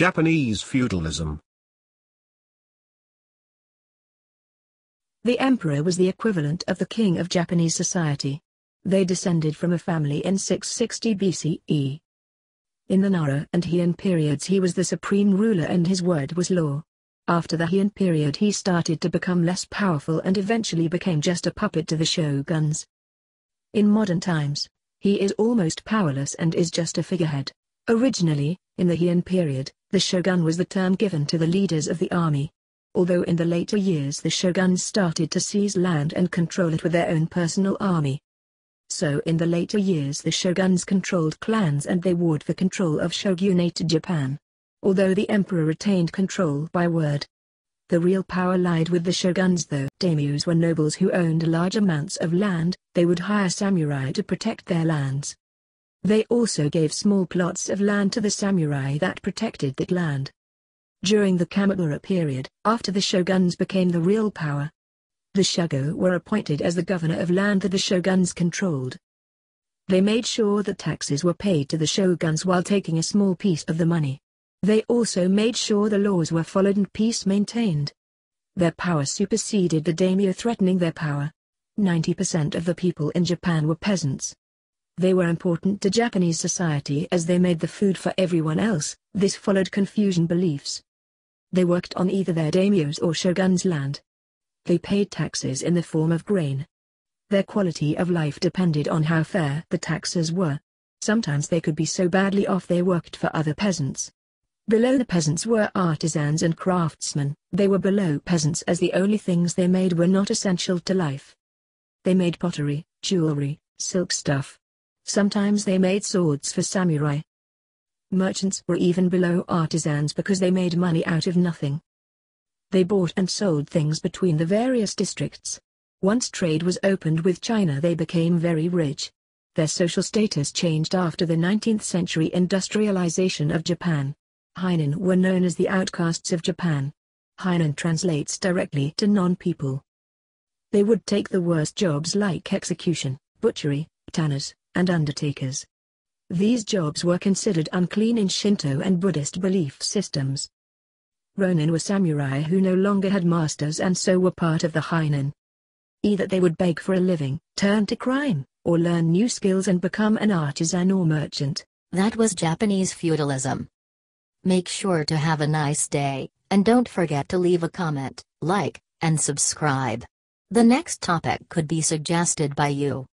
Japanese feudalism. The emperor was the equivalent of the king of Japanese society. They descended from a family in 660 BCE. In the Nara and Heian periods he was the supreme ruler and his word was law. After the Heian period he started to become less powerful and eventually became just a puppet to the shoguns. In modern times, he is almost powerless and is just a figurehead. Originally, in the Heian period, the shogun was the term given to the leaders of the army. Although in the later years the shoguns started to seize land and control it with their own personal army. So in the later years the shoguns controlled clans and they warred for control of shogunate Japan. Although the emperor retained control by word. The real power lied with the shoguns though. Daimyos were nobles who owned large amounts of land, they would hire samurai to protect their lands. They also gave small plots of land to the samurai that protected that land. During the Kamakura period, after the shoguns became the real power, the shugo were appointed as the governor of land that the shoguns controlled. They made sure that taxes were paid to the shoguns while taking a small piece of the money. They also made sure the laws were followed and peace maintained. Their power superseded the daimyo threatening their power. 90% of the people in Japan were peasants. They were important to Japanese society as they made the food for everyone else, this followed Confucian beliefs. They worked on either their daimyo's or shogun's land. They paid taxes in the form of grain. Their quality of life depended on how fair the taxes were. Sometimes they could be so badly off they worked for other peasants. Below the peasants were artisans and craftsmen, they were below peasants as the only things they made were not essential to life. They made pottery, jewelry, silk stuff. Sometimes they made swords for samurai. Merchants were even below artisans because they made money out of nothing. They bought and sold things between the various districts. Once trade was opened with China they became very rich. Their social status changed after the 19th century industrialization of Japan. Hinin were known as the outcasts of Japan. Hinin translates directly to non-people. They would take the worst jobs like execution, butchery, tanners, and undertakers. These jobs were considered unclean in Shinto and Buddhist belief systems. Ronin were samurai who no longer had masters and so were part of the Hinin. Either they would beg for a living, turn to crime, or learn new skills and become an artisan or merchant. That was Japanese feudalism. Make sure to have a nice day, and don't forget to leave a comment, like, and subscribe. The next topic could be suggested by you.